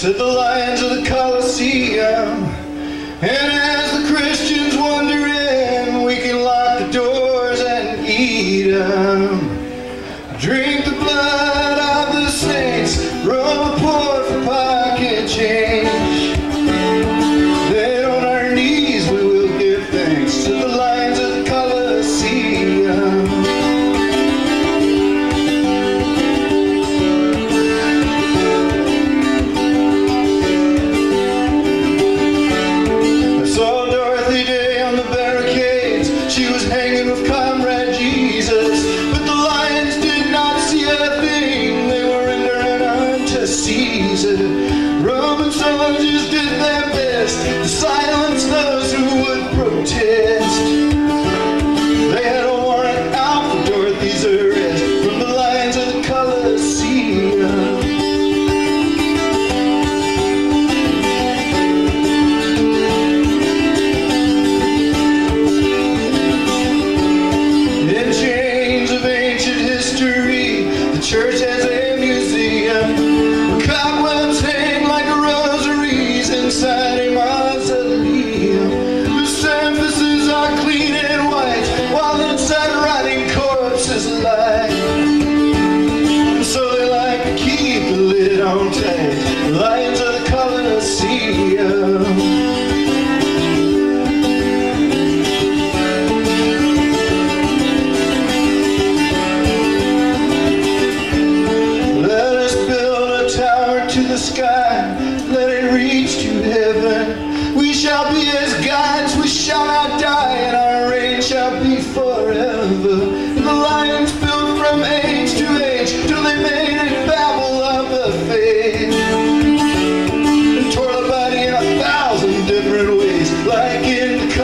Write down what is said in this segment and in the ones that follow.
to the lions of the Colosseum. And as the Christians wander in, we can lock the doors and eat them. Drink the blood of the saints, roll the was Comrade Jesus. But the lions did not see a thing. They were unto Caesar. Roman soldiers did their best to silence those who would protest. Church as a museum. Cobwebs hang like rosaries inside a mausoleum. The surfaces are clean and white, while inside rotting corpses lie. So they like to keep the lid on tight. Lions of the Colosseum. The sky, let it reach to heaven. We shall be as gods, we shall not die, and our reign shall be forever. The lions built from age to age, till they made a Babel of the faith. And tore the body in a thousand different ways, like in the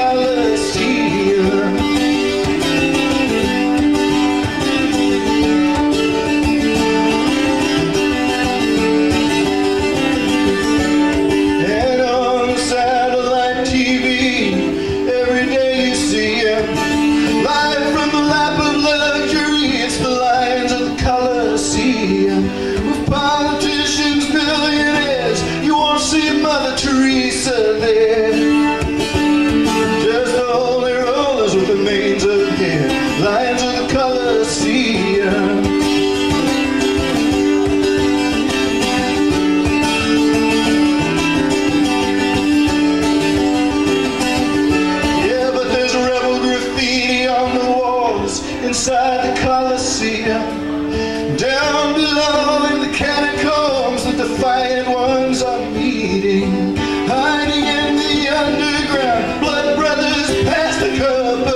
Mother Teresa there. Just the holy rollers with the manes of hair, lions of the Colosseum. Yeah, but there's rebel graffiti on the walls inside the Colosseum. Down below in the catacombs. the curve.